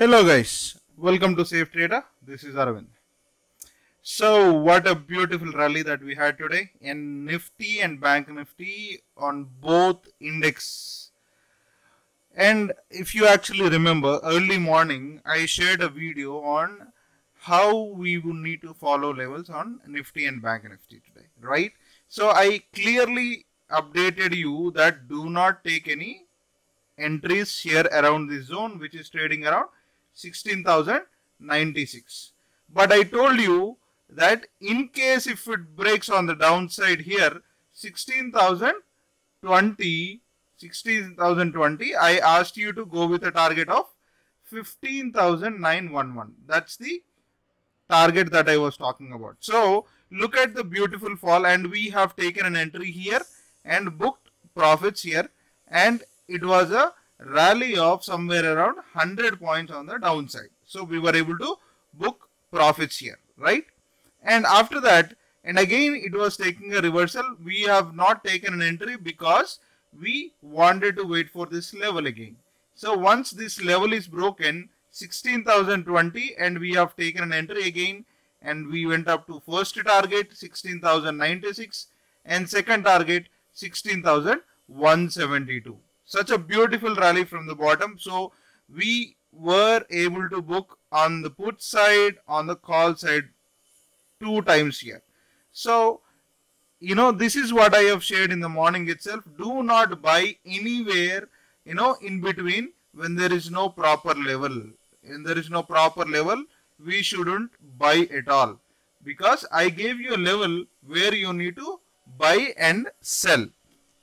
Hello guys, welcome to Safe Trader. This is Aravind. So what a beautiful rally that we had today in Nifty and Bank Nifty on both index. And if you actually remember early morning, I shared a video on how we would need to follow levels on Nifty and Bank Nifty today, right? So I clearly updated you that do not take any entries here around this zone which is trading around 16,096. But I told you that in case if it breaks on the downside here 16,020 16,020 I asked you to go with a target of 15,911 that's the target that I was talking about so look at the beautiful fall and we have taken an entry here and booked profits here and it was a rally of somewhere around 100 points on the downside. So we were able to book profits here, right? And after that, and again it was taking a reversal. We have not taken an entry because we wanted to wait for this level again. So once this level is broken, 16,020 and we have taken an entry again and we went up to first target 16,096 and second target 16,172 such a beautiful rally from the bottom. So we were able to book on the put side, on the call side two times here. So, you know, this is what I have shared in the morning itself. Do not buy anywhere, you know, in between when there is no proper level. When there is no proper level, we shouldn't buy at all. Because I gave you a level where you need to buy and sell.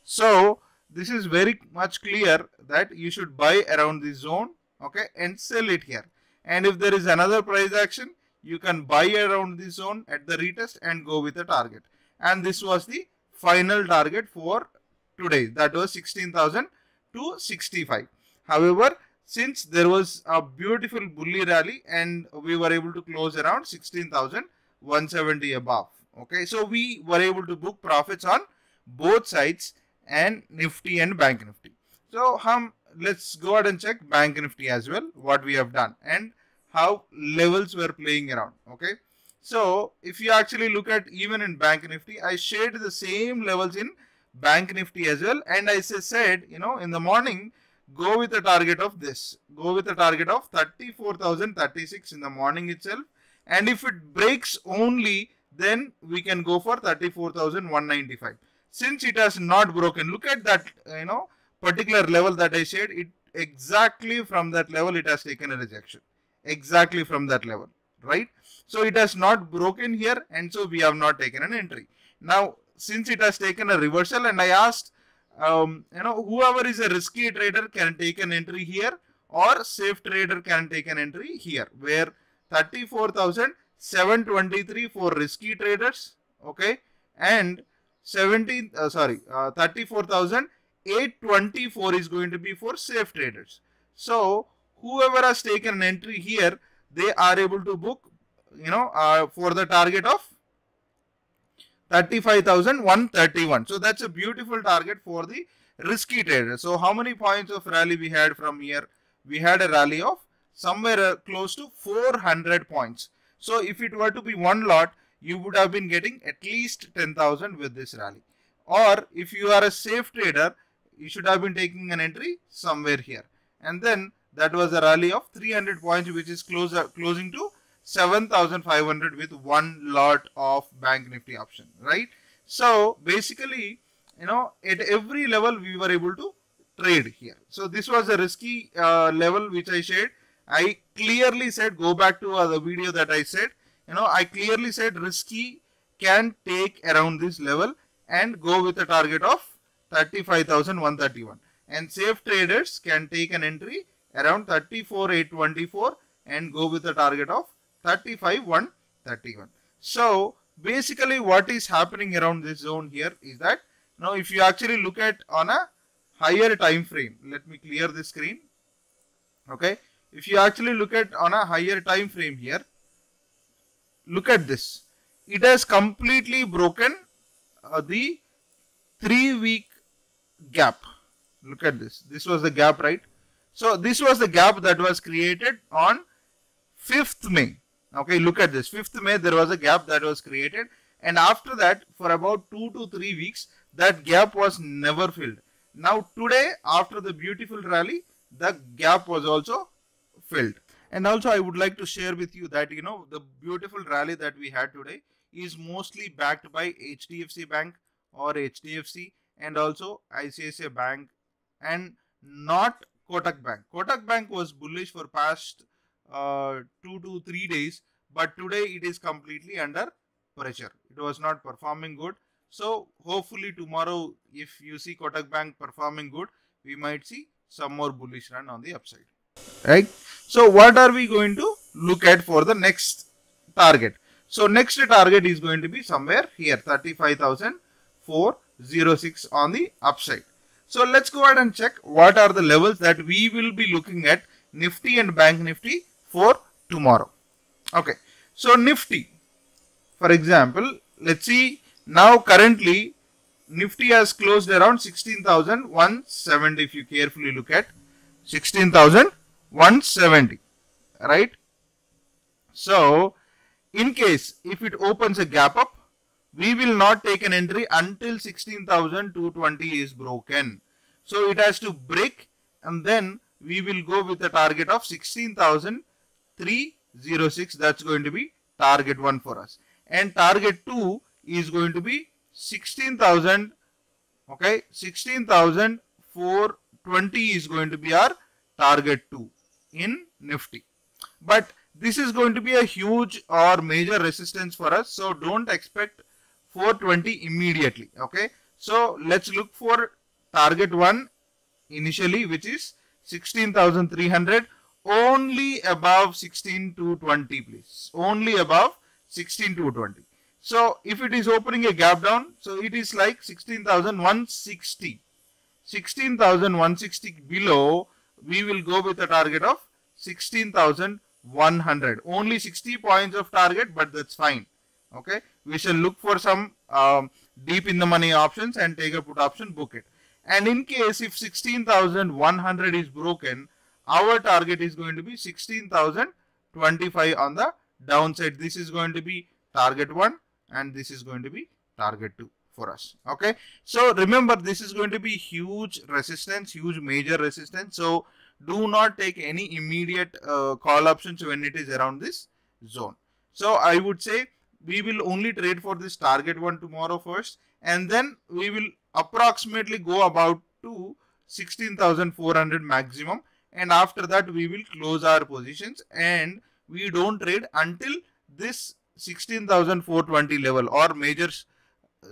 So, this is very much clear that you should buy around this zone okay and sell it here. And if there is another price action you can buy around this zone at the retest and go with the target. And this was the final target for today. That was 16265 however since there was a beautiful bully rally and we were able to close around 16170 above okay so we were able to book profits on both sides and Nifty and Bank Nifty. So um, let's go ahead and check Bank Nifty as well, what we have done and how levels were playing around. Okay. So if you actually look at even in Bank Nifty, I shared the same levels in Bank Nifty as well. And I said, you know, in the morning, go with a target of this. Go with a target of 34,036 in the morning itself. And if it breaks only, then we can go for 34,195 since it has not broken look at that you know particular level that I said it exactly from that level it has taken a rejection. Exactly from that level right? So it has not broken here and so we have not taken an entry. Now since it has taken a reversal and I asked um, you know whoever is a risky trader can take an entry here or safe trader can take an entry here where 34,723 for risky traders okay? And 17 uh, sorry uh, 34824 is going to be for safe traders. So whoever has taken an entry here they are able to book you know uh, for the target of 35131 so that's a beautiful target for the risky trader. So how many points of rally we had from here? We had a rally of somewhere uh, close to 400 points. So if it were to be one lot you would have been getting at least 10,000 with this rally. Or if you are a safe trader, you should have been taking an entry somewhere here. And then that was a rally of 300 points which is closer, closing to 7,500 with one lot of bank nifty option, right? So basically, you know, at every level we were able to trade here. So this was a risky uh, level which I shared. I clearly said go back to uh, the video that I said you know I clearly said risky can take around this level and go with a target of 35,131 and safe traders can take an entry around 34,824 and go with a target of 35,131. So basically what is happening around this zone here is that now if you actually look at on a higher time frame let me clear the screen. Okay? If you actually look at on a higher time frame here look at this. It has completely broken uh, the three week gap. Look at this. This was the gap, right? So this was the gap that was created on 5th May. Okay, look at this. 5th May, there was a gap that was created. And after that, for about 2 to 3 weeks, that gap was never filled. Now today, after the beautiful rally, the gap was also filled. And also I would like to share with you that, you know, the beautiful rally that we had today is mostly backed by HDFC Bank or HDFC and also ICICI Bank and not Kotak Bank. Kotak Bank was bullish for past uh, two to three days, but today it is completely under pressure. It was not performing good. So hopefully tomorrow, if you see Kotak Bank performing good, we might see some more bullish run on the upside. Right. So what are we going to look at for the next target? So next target is going to be somewhere here 35,406 on the upside. So let's go ahead and check what are the levels that we will be looking at Nifty and Bank Nifty for tomorrow. Okay. So Nifty, for example, let's see now currently Nifty has closed around 16,170 if you carefully look at 16,170 right. So in case if it opens a gap up we will not take an entry until 16,220 is broken. So it has to break and then we will go with the target of 16,306 that's going to be target 1 for us and target 2 is going to be 16,000 okay 16,420 is going to be our target 2 in Nifty. But this is going to be a huge or major resistance for us so don't expect 420 immediately okay? So let's look for target 1 initially which is 16300 only above 16 to 20 please. Only above 16 to 20 so if it is opening a gap down so it is like 16160 16160 below we will go with a target of 16100 only 60 points of target but that's fine. Okay? We shall look for some um, deep in the money options and take a put option book it. And in case if 16100 is broken our target is going to be 16025 on the downside. This is going to be target 1 and this is going to be target 2 for us okay? So remember this is going to be huge resistance huge major resistance. So do not take any immediate uh, call options when it is around this zone. So i would say we will only trade for this target one tomorrow first and then we will approximately go about to 16400 maximum. And after that we will close our positions and we don't trade until this 16420 level or major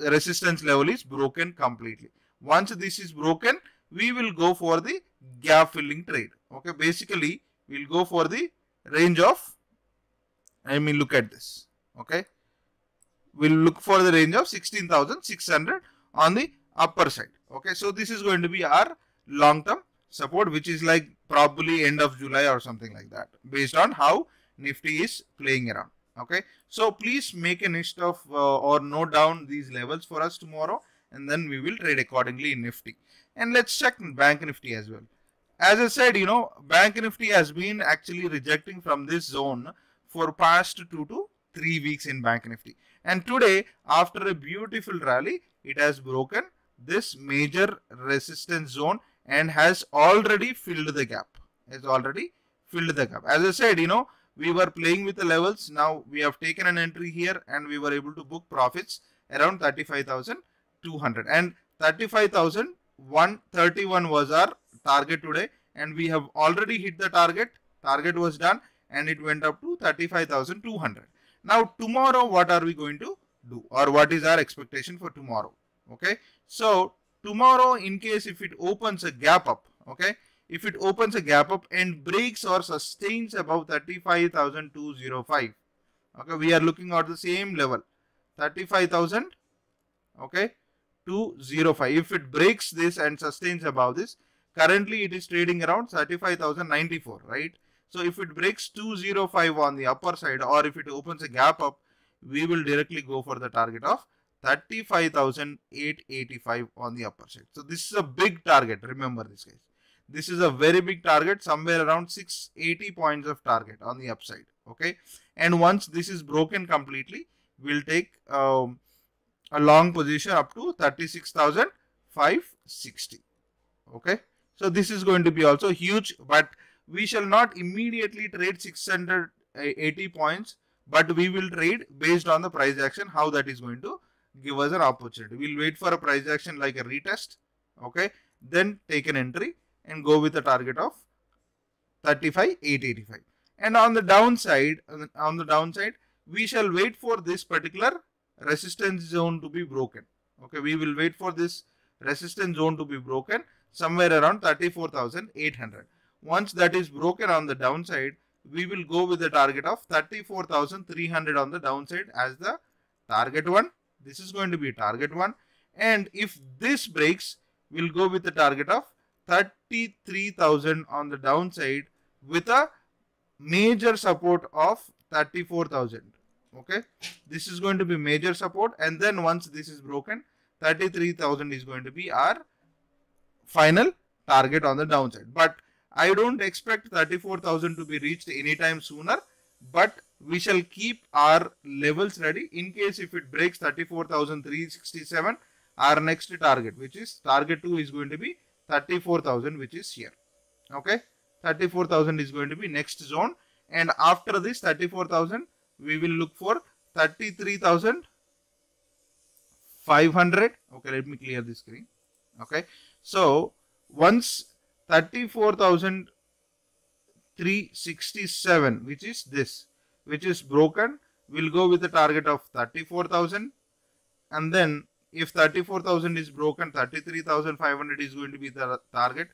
resistance level is broken completely. Once this is broken we will go for the gap filling trade. Okay basically we'll go for the range of i mean look at this. Okay we'll look for the range of 16600 on the upper side. Okay so this is going to be our long term support which is like probably end of july or something like that based on how nifty is playing around okay so please make a list of uh, or note down these levels for us tomorrow and then we will trade accordingly in nifty and let's check bank nifty as well as i said you know bank nifty has been actually rejecting from this zone for past two to three weeks in bank nifty and today, after a beautiful rally, it has broken this major resistance zone and has already filled the gap. Has already filled the gap. As I said, you know, we were playing with the levels. Now we have taken an entry here and we were able to book profits around 35,200 and 35,131 was our target today and we have already hit the target. Target was done and it went up to 35,200. Now tomorrow what are we going to do or what is our expectation for tomorrow? Okay. So tomorrow in case if it opens a gap up, okay, if it opens a gap up and breaks or sustains above 35,205, okay, we are looking at the same level 35,000, okay, 205. If it breaks this and sustains above this, currently it is trading around 35,094, right? So if it breaks 205 on the upper side or if it opens a gap up, we will directly go for the target of 35,885 on the upper side. So this is a big target. Remember this guys. This is a very big target somewhere around 680 points of target on the upside okay? And once this is broken completely we'll take um, a long position up to 36,560 okay? So this is going to be also huge but we shall not immediately trade 680 points but we will trade based on the price action how that is going to give us an opportunity. We'll wait for a price action like a retest okay? Then take an entry and go with a target of 35,885 and on the downside on the downside we shall wait for this particular resistance zone to be broken. Okay we will wait for this resistance zone to be broken somewhere around 34,800 once that is broken on the downside we will go with the target of 34,300 on the downside as the target one. This is going to be target one. And if this breaks we'll go with the target of 33,000 on the downside with a major support of 34,000 okay? This is going to be major support and then once this is broken 33,000 is going to be our final target on the downside. But I don't expect 34,000 to be reached anytime sooner but we shall keep our levels ready in case if it breaks 34,367 our next target which is target 2 is going to be 34,000 which is here. Okay? 34,000 is going to be next zone. And after this 34,000 we will look for 33,500 okay let me clear the screen. Okay? So once 34,367 which is this which is broken we'll go with the target of 34,000 and then if 34,000 is broken 33,500 is going to be the target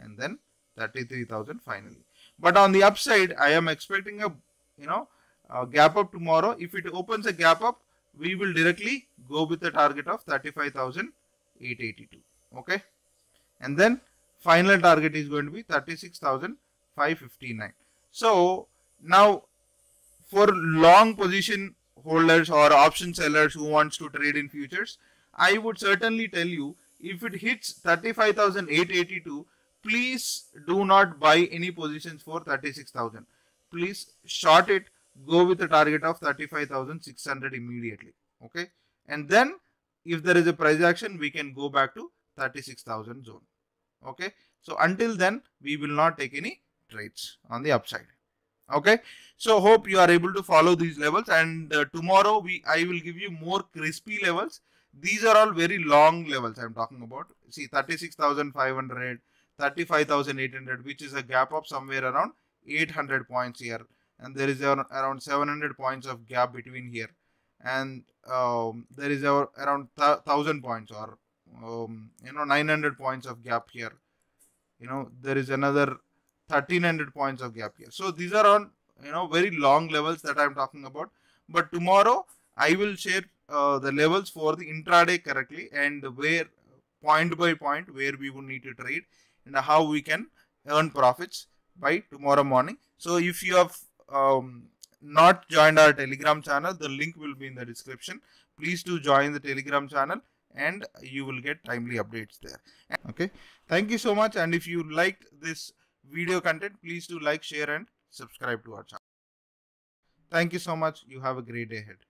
and then 33,000 finally. But on the upside I am expecting a you know a gap up tomorrow. If it opens a gap up we will directly go with the target of 35,882 okay? And then final target is going to be 36,559 so now for long position holders or option sellers who wants to trade in futures I would certainly tell you if it hits 35,882 please do not buy any positions for 36,000 please short it go with a target of 35,600 immediately okay? And then if there is a price action we can go back to 36,000 zone okay? So until then we will not take any trades on the upside okay? So hope you are able to follow these levels and uh, tomorrow we i will give you more crispy levels these are all very long levels I'm talking about. See 36,500, 35,800 which is a gap of somewhere around 800 points here. And there is around 700 points of gap between here. And um, there is around 1000 points or um, you know 900 points of gap here. You know there is another 1300 points of gap here. So these are on you know very long levels that i'm talking about. But tomorrow i will share uh, the levels for the intraday correctly and where point by point where we would need to trade and how we can earn profits by tomorrow morning. So if you have um, not joined our telegram channel, the link will be in the description. Please do join the telegram channel and you will get timely updates there. Okay. Thank you so much. And if you liked this video content, please do like, share and subscribe to our channel. Thank you so much. You have a great day ahead.